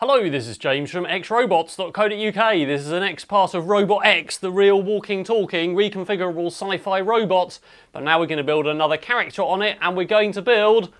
Hello, this is James from xrobots.co.uk. This is the next part of Robot X, the real walking, talking, reconfigurable sci-fi robot. But now we're going to build another character on it, and we're going to build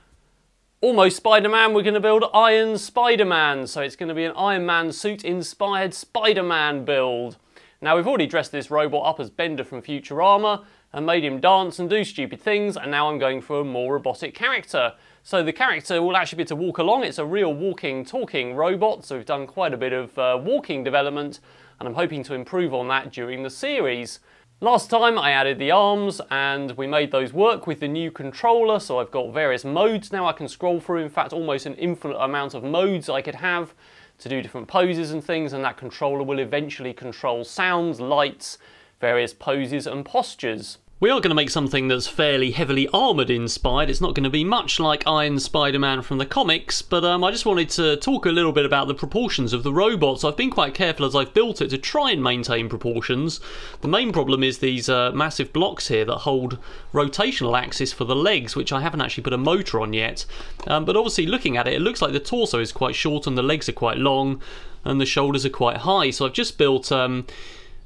almost Spider-Man. We're going to build Iron Spider-Man. So it's going to be an Iron Man suit-inspired Spider-Man build. Now we've already dressed this robot up as Bender from Futurama and made him dance and do stupid things, and now I'm going for a more robotic character. So the character will actually be to walk along. It's a real walking, talking robot, so we've done quite a bit of uh, walking development, and I'm hoping to improve on that during the series. Last time I added the arms and we made those work with the new controller so I've got various modes now I can scroll through in fact almost an infinite amount of modes I could have to do different poses and things and that controller will eventually control sounds, lights, various poses and postures. We are going to make something that's fairly heavily armoured inspired. It's not going to be much like Iron Spider-Man from the comics, but um, I just wanted to talk a little bit about the proportions of the robots. I've been quite careful as I've built it to try and maintain proportions. The main problem is these uh, massive blocks here that hold rotational axis for the legs, which I haven't actually put a motor on yet. Um, but obviously looking at it, it looks like the torso is quite short and the legs are quite long and the shoulders are quite high. So I've just built... Um,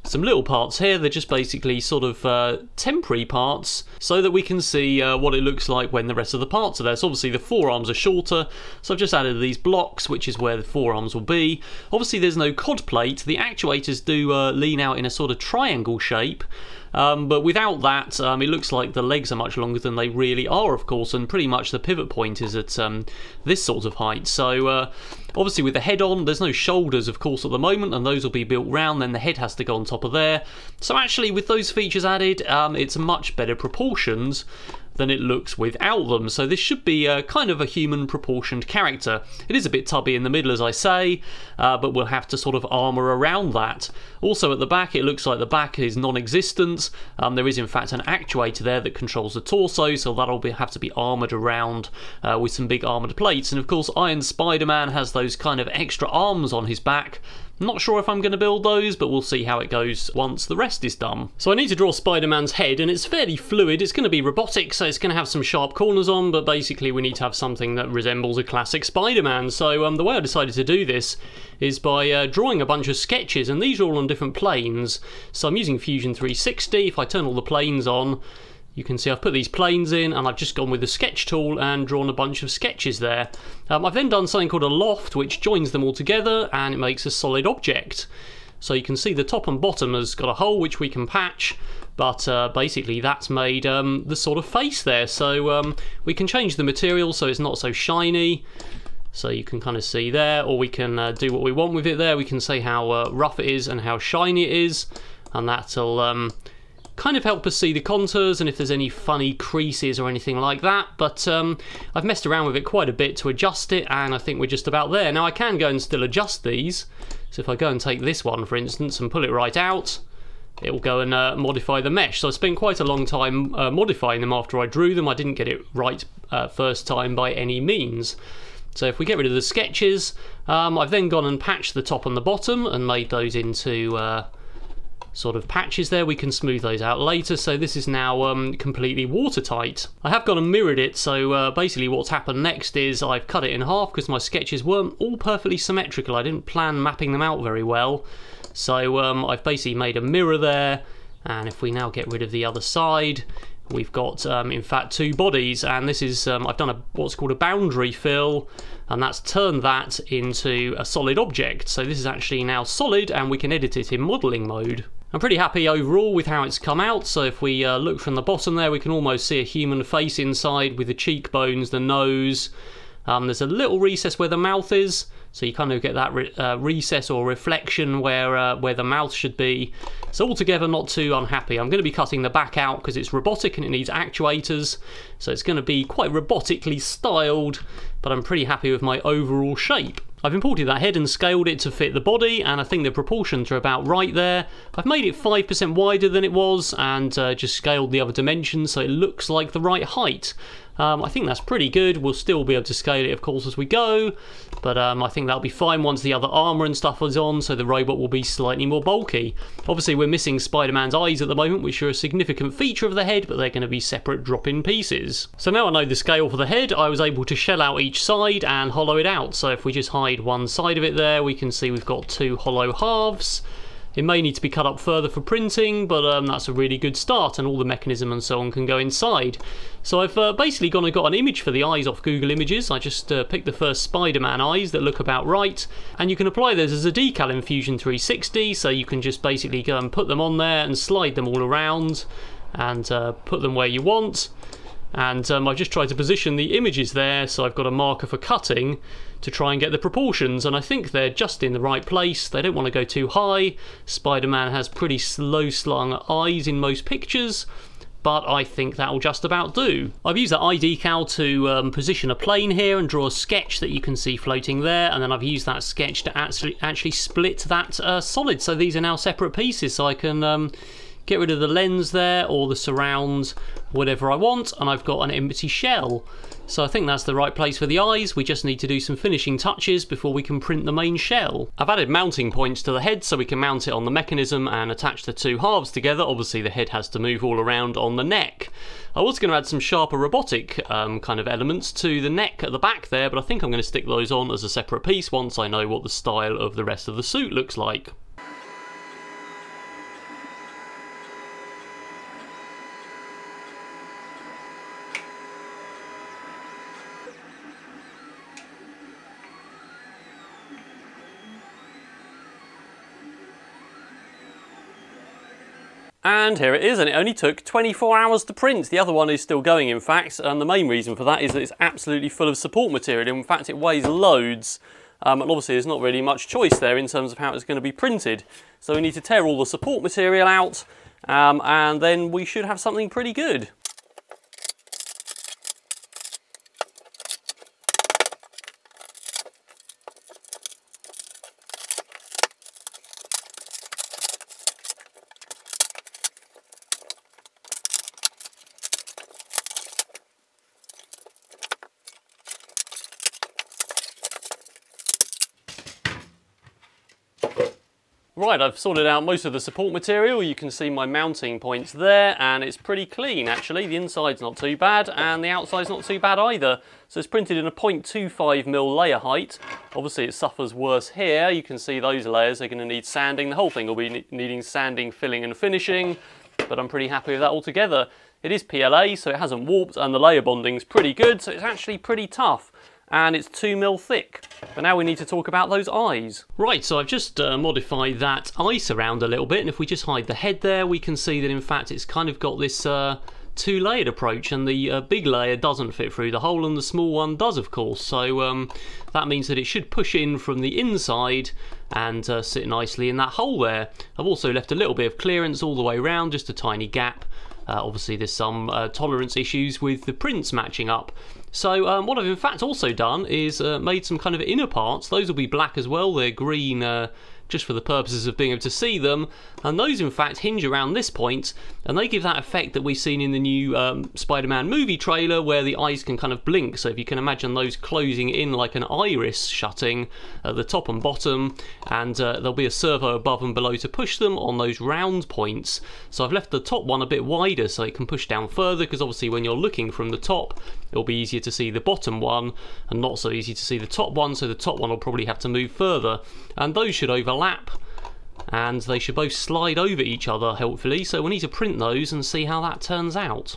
some little parts here. They're just basically sort of uh, temporary parts so that we can see uh, what it looks like when the rest of the parts are there. So obviously the forearms are shorter, so I've just added these blocks, which is where the forearms will be. Obviously there's no cod plate. The actuators do uh, lean out in a sort of triangle shape, um, but without that, um, it looks like the legs are much longer than they really are, of course, and pretty much the pivot point is at um, this sort of height. So uh, obviously with the head on, there's no shoulders, of course, at the moment, and those will be built round, then the head has to go on top of there. So actually, with those features added, um, it's much better proportions than it looks without them. So this should be a, kind of a human proportioned character. It is a bit tubby in the middle, as I say, uh, but we'll have to sort of armour around that. Also at the back, it looks like the back is non-existent. Um, there is in fact an actuator there that controls the torso, so that'll be, have to be armoured around uh, with some big armoured plates. And of course, Iron Spider-Man has those kind of extra arms on his back not sure if I'm going to build those, but we'll see how it goes once the rest is done. So I need to draw Spider-Man's head, and it's fairly fluid. It's going to be robotic, so it's going to have some sharp corners on, but basically we need to have something that resembles a classic Spider-Man. So um, the way I decided to do this is by uh, drawing a bunch of sketches, and these are all on different planes. So I'm using Fusion 360. If I turn all the planes on, you can see I've put these planes in and I've just gone with the sketch tool and drawn a bunch of sketches there. Um, I've then done something called a loft which joins them all together and it makes a solid object. So you can see the top and bottom has got a hole which we can patch but uh, basically that's made um, the sort of face there so um, we can change the material so it's not so shiny so you can kind of see there or we can uh, do what we want with it there we can say how uh, rough it is and how shiny it is and that'll um, kind of help us see the contours and if there's any funny creases or anything like that. But um, I've messed around with it quite a bit to adjust it and I think we're just about there. Now I can go and still adjust these. So if I go and take this one for instance and pull it right out, it will go and uh, modify the mesh. So I spent quite a long time uh, modifying them after I drew them. I didn't get it right uh, first time by any means. So if we get rid of the sketches, um, I've then gone and patched the top and the bottom and made those into uh, sort of patches there. We can smooth those out later. So this is now um, completely watertight. I have gone and mirrored it. So uh, basically what's happened next is I've cut it in half because my sketches weren't all perfectly symmetrical. I didn't plan mapping them out very well. So um, I've basically made a mirror there. And if we now get rid of the other side, we've got um, in fact two bodies and this is um, I've done a what's called a boundary fill and that's turned that into a solid object so this is actually now solid and we can edit it in modeling mode I'm pretty happy overall with how it's come out, so if we uh, look from the bottom there we can almost see a human face inside with the cheekbones, the nose, um, there's a little recess where the mouth is, so you kind of get that re uh, recess or reflection where uh, where the mouth should be. So altogether not too unhappy. I'm going to be cutting the back out because it's robotic and it needs actuators, so it's going to be quite robotically styled, but I'm pretty happy with my overall shape. I've imported that head and scaled it to fit the body and I think the proportions are about right there. I've made it 5% wider than it was and uh, just scaled the other dimensions so it looks like the right height. Um, I think that's pretty good. We'll still be able to scale it, of course, as we go, but um, I think that'll be fine once the other armour and stuff is on, so the robot will be slightly more bulky. Obviously, we're missing Spider-Man's eyes at the moment, which are a significant feature of the head, but they're going to be separate drop-in pieces. So now I know the scale for the head, I was able to shell out each side and hollow it out. So if we just hide one side of it there, we can see we've got two hollow halves. It may need to be cut up further for printing, but um, that's a really good start, and all the mechanism and so on can go inside. So I've uh, basically gone and got an image for the eyes off Google Images. I just uh, picked the first Spider-Man eyes that look about right, and you can apply those as a decal in Fusion 360, so you can just basically go and put them on there and slide them all around, and uh, put them where you want and um, I've just tried to position the images there so I've got a marker for cutting to try and get the proportions and I think they're just in the right place they don't want to go too high Spider-Man has pretty slow slung eyes in most pictures but I think that'll just about do. I've used that eye decal to um, position a plane here and draw a sketch that you can see floating there, and then I've used that sketch to actually actually split that uh, solid. So these are now separate pieces, so I can um, get rid of the lens there or the surround, whatever I want, and I've got an empty shell. So I think that's the right place for the eyes, we just need to do some finishing touches before we can print the main shell. I've added mounting points to the head so we can mount it on the mechanism and attach the two halves together, obviously the head has to move all around on the neck. I was going to add some sharper robotic um, kind of elements to the neck at the back there, but I think I'm going to stick those on as a separate piece once I know what the style of the rest of the suit looks like. And here it is, and it only took 24 hours to print. The other one is still going, in fact, and the main reason for that is that it's absolutely full of support material. In fact, it weighs loads, um, and obviously there's not really much choice there in terms of how it's going to be printed. So we need to tear all the support material out, um, and then we should have something pretty good. Right, I've sorted out most of the support material. You can see my mounting points there, and it's pretty clean actually. The inside's not too bad, and the outside's not too bad either. So it's printed in a 0.25mm layer height. Obviously it suffers worse here. You can see those layers are going to need sanding. The whole thing will be needing sanding, filling and finishing, but I'm pretty happy with that altogether. It is PLA, so it hasn't warped, and the layer bonding's pretty good, so it's actually pretty tough and it's 2 mil thick. But now we need to talk about those eyes. Right, so I've just uh, modified that ice around a little bit, and if we just hide the head there, we can see that in fact it's kind of got this uh, two-layered approach, and the uh, big layer doesn't fit through the hole, and the small one does, of course. So um, that means that it should push in from the inside and uh, sit nicely in that hole there. I've also left a little bit of clearance all the way around, just a tiny gap, uh, obviously there's some uh, tolerance issues with the prints matching up. So um, what I've in fact also done is uh, made some kind of inner parts. Those will be black as well. They're green uh, just for the purposes of being able to see them. And those, in fact, hinge around this point, and they give that effect that we've seen in the new um, Spider Man movie trailer where the eyes can kind of blink. So if you can imagine those closing in like an iris shutting at the top and bottom, and uh, there'll be a servo above and below to push them on those round points. So I've left the top one a bit wider so it can push down further because obviously when you're looking from the top, it'll be easier to see the bottom one and not so easy to see the top one. So the top one will probably have to move further, and those should overlap overlap and they should both slide over each other helpfully so we need to print those and see how that turns out.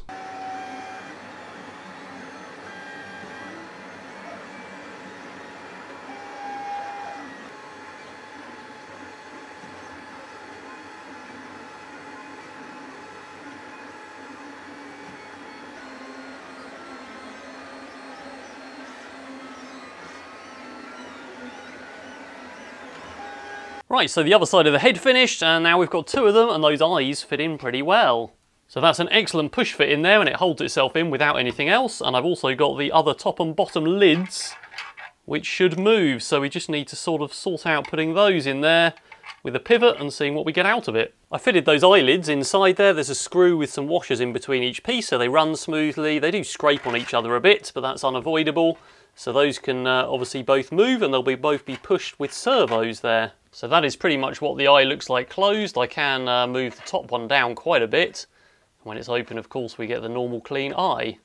Right, so the other side of the head finished, and now we've got two of them, and those eyes fit in pretty well. So that's an excellent push fit in there, and it holds itself in without anything else. And I've also got the other top and bottom lids which should move. So we just need to sort of sort out putting those in there with a pivot and seeing what we get out of it. I fitted those eyelids inside there. There's a screw with some washers in between each piece so they run smoothly. They do scrape on each other a bit, but that's unavoidable. So those can uh, obviously both move and they'll be both be pushed with servos there. So that is pretty much what the eye looks like closed. I can uh, move the top one down quite a bit. When it's open, of course, we get the normal clean eye.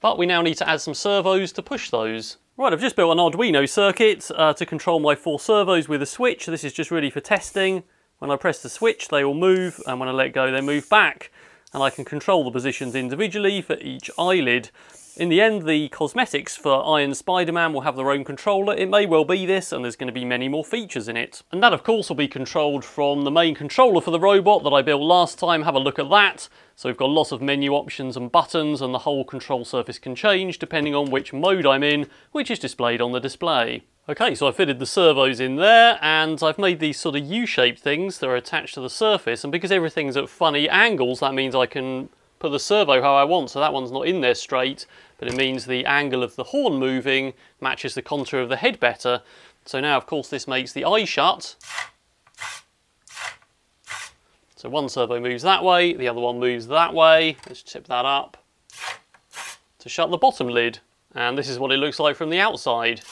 But we now need to add some servos to push those. Right, I've just built an Arduino circuit uh, to control my four servos with a switch. This is just really for testing. When I press the switch, they will move, and when I let go, they move back. And I can control the positions individually for each eyelid. In the end, the cosmetics for Iron Spider-Man will have their own controller. It may well be this, and there's going to be many more features in it. And that, of course, will be controlled from the main controller for the robot that I built last time. Have a look at that. So we've got lots of menu options and buttons, and the whole control surface can change depending on which mode I'm in, which is displayed on the display. Okay, so I fitted the servos in there, and I've made these sort of U-shaped things that are attached to the surface, and because everything's at funny angles, that means I can put the servo how I want, so that one's not in there straight, but it means the angle of the horn moving matches the contour of the head better. So now, of course, this makes the eye shut. So one servo moves that way, the other one moves that way. Let's tip that up to shut the bottom lid. And this is what it looks like from the outside.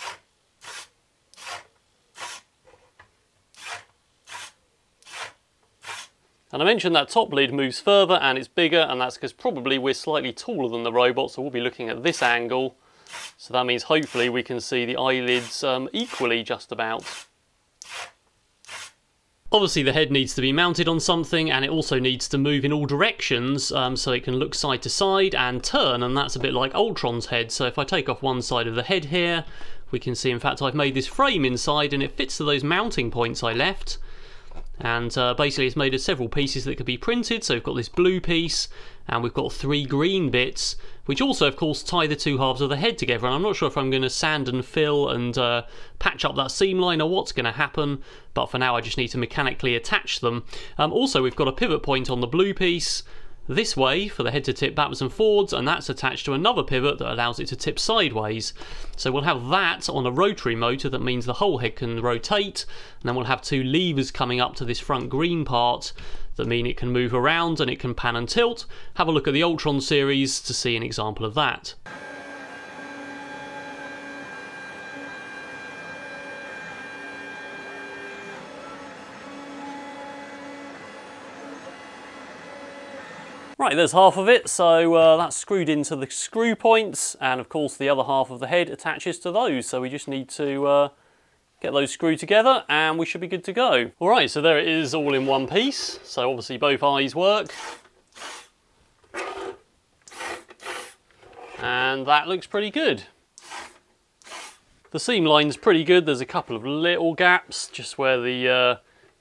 And I mentioned that top lid moves further and it's bigger and that's because probably we're slightly taller than the robot so we'll be looking at this angle. So that means hopefully we can see the eyelids um, equally just about. Obviously the head needs to be mounted on something and it also needs to move in all directions um, so it can look side to side and turn and that's a bit like Ultron's head. So if I take off one side of the head here we can see in fact I've made this frame inside and it fits to those mounting points I left and uh, basically it's made of several pieces that could be printed so we've got this blue piece and we've got three green bits which also of course tie the two halves of the head together and I'm not sure if I'm going to sand and fill and uh, patch up that seam line or what's going to happen but for now I just need to mechanically attach them. Um, also we've got a pivot point on the blue piece this way for the head to tip backwards and forwards and that's attached to another pivot that allows it to tip sideways. So we'll have that on a rotary motor that means the whole head can rotate and then we'll have two levers coming up to this front green part that mean it can move around and it can pan and tilt. Have a look at the Ultron series to see an example of that. Right, there's half of it, so uh, that's screwed into the screw points, and of course the other half of the head attaches to those, so we just need to uh, get those screwed together and we should be good to go. Alright, so there it is all in one piece, so obviously both eyes work. And that looks pretty good. The seam line's pretty good, there's a couple of little gaps just where the uh,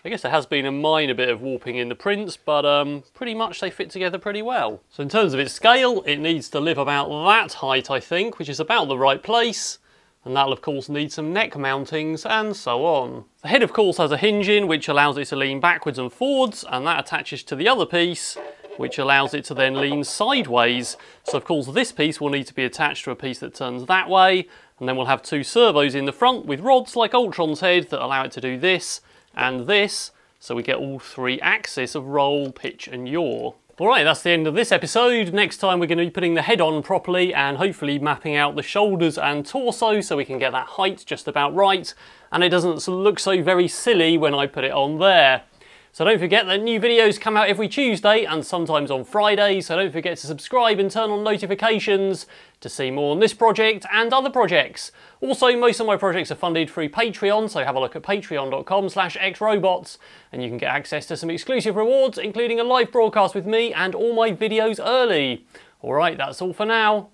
I guess there has been a minor bit of warping in the prints, but um, pretty much they fit together pretty well. So in terms of its scale, it needs to live about that height, I think, which is about the right place. And that'll of course need some neck mountings and so on. The head of course has a hinge in which allows it to lean backwards and forwards and that attaches to the other piece which allows it to then lean sideways. So of course this piece will need to be attached to a piece that turns that way and then we'll have two servos in the front with rods like Ultron's head that allow it to do this and this, so we get all three axes of roll, pitch and yaw. Alright, that's the end of this episode. Next time we're going to be putting the head on properly and hopefully mapping out the shoulders and torso so we can get that height just about right and it doesn't look so very silly when I put it on there. So don't forget that new videos come out every Tuesday and sometimes on Friday, so don't forget to subscribe and turn on notifications to see more on this project and other projects. Also, most of my projects are funded through Patreon, so have a look at patreon.com slash xrobots and you can get access to some exclusive rewards, including a live broadcast with me and all my videos early. Alright, that's all for now.